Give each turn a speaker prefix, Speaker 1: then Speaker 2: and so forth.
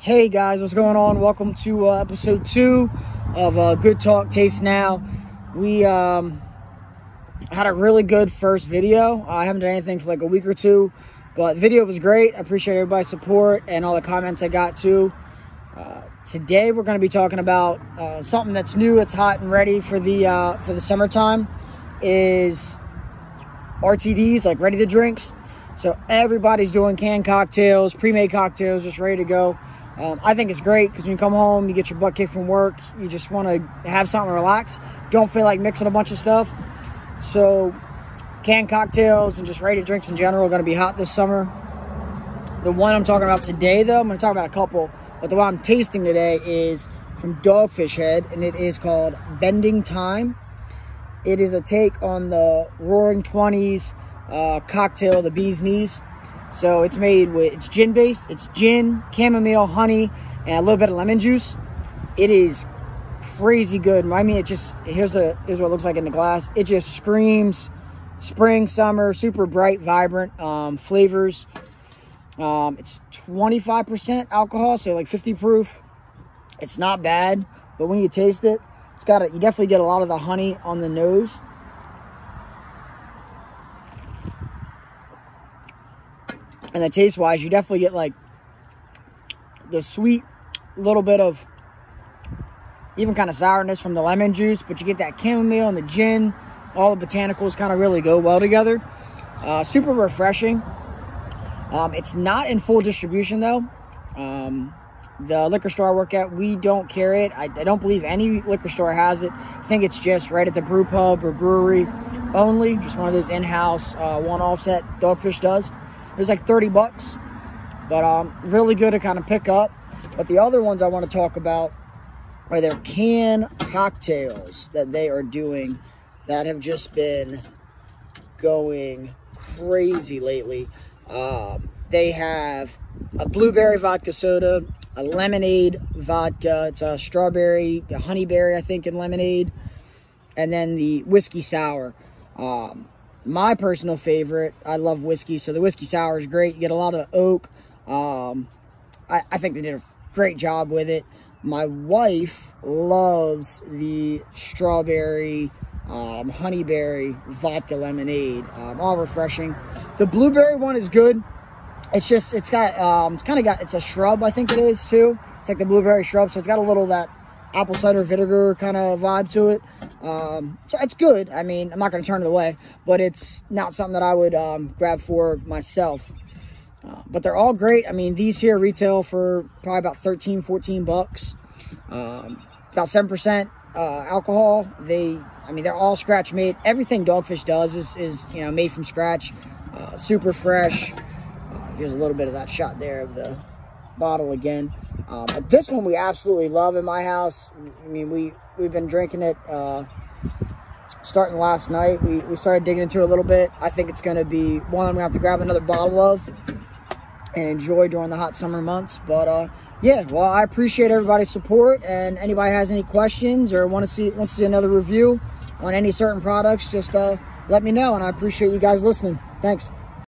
Speaker 1: Hey guys, what's going on? Welcome to uh, episode two of uh, Good Talk Taste Now. We um, had a really good first video. I haven't done anything for like a week or two, but video was great. I appreciate everybody's support and all the comments I got too. Uh, today we're going to be talking about uh, something that's new, that's hot and ready for the uh, for the summertime. Is RTDs like ready to drinks. So everybody's doing canned cocktails, pre-made cocktails, just ready to go. Um, I think it's great because when you come home, you get your butt kicked from work, you just want to have something to relax. Don't feel like mixing a bunch of stuff. So canned cocktails and just ready drinks in general are going to be hot this summer. The one I'm talking about today, though, I'm going to talk about a couple, but the one I'm tasting today is from Dogfish Head, and it is called Bending Time. It is a take on the Roaring Twenties uh, cocktail, the bee's knees. So it's made with, it's gin based. It's gin, chamomile, honey, and a little bit of lemon juice. It is crazy good. I mean, it just, here's, a, here's what it looks like in the glass. It just screams spring, summer, super bright, vibrant um, flavors. Um, it's 25% alcohol, so like 50 proof. It's not bad, but when you taste it, it's got a, you definitely get a lot of the honey on the nose. And then taste wise, you definitely get like the sweet little bit of even kind of sourness from the lemon juice, but you get that chamomile and the gin. All the botanicals kind of really go well together. Uh, super refreshing. Um, it's not in full distribution though. Um, the liquor store I work at, we don't carry it. I, I, don't believe any liquor store has it. I think it's just right at the brew pub or brewery only. Just one of those in-house uh, one-offs that Dogfish does. It was like 30 bucks, but um, really good to kind of pick up. But the other ones I want to talk about are their can cocktails that they are doing that have just been going crazy lately. Um, they have a blueberry vodka soda, a lemonade vodka, it's a strawberry, a honeyberry, I think, in lemonade, and then the whiskey sour. Um, my personal favorite. I love whiskey, so the whiskey sour is great. You get a lot of oak. Um, I, I think they did a great job with it. My wife loves the strawberry, um, honeyberry vodka lemonade. Um, all refreshing. The blueberry one is good. It's just, it's got, um, it's kind of got, it's a shrub, I think it is too. It's like the blueberry shrub, so it's got a little that apple cider vinegar kind of vibe to it. Um, so it's good. I mean, I'm not going to turn it away, but it's not something that I would um, grab for myself. Uh, but they're all great. I mean, these here retail for probably about 13, 14 bucks. Um, about 7% uh, alcohol. They, I mean, they're all scratch made. Everything Dogfish does is, is you know, made from scratch. Uh, super fresh. Uh, here's a little bit of that shot there of the bottle again. Um, this one we absolutely love in my house. I mean, we, we've been drinking it uh, starting last night. We, we started digging into it a little bit. I think it's going to be one I'm going to have to grab another bottle of and enjoy during the hot summer months. But uh, yeah, well, I appreciate everybody's support. And anybody has any questions or want to see wants to see another review on any certain products, just uh, let me know. And I appreciate you guys listening. Thanks.